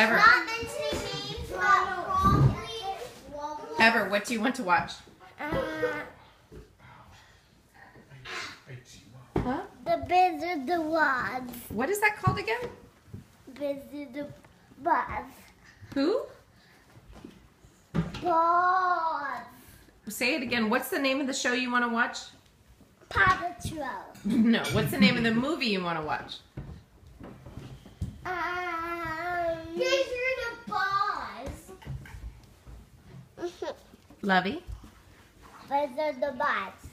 Ever. Not mentioning names, but probably. Ever, what do you want to watch? Uh, Huh? the Biz the Wads. What is that called again? Biz the Wads. Who? Wads. Say it again. What's the name of the show you want to watch? Paw Patrol. No. What's the name of the movie you want to watch? Lovey? Are the bats.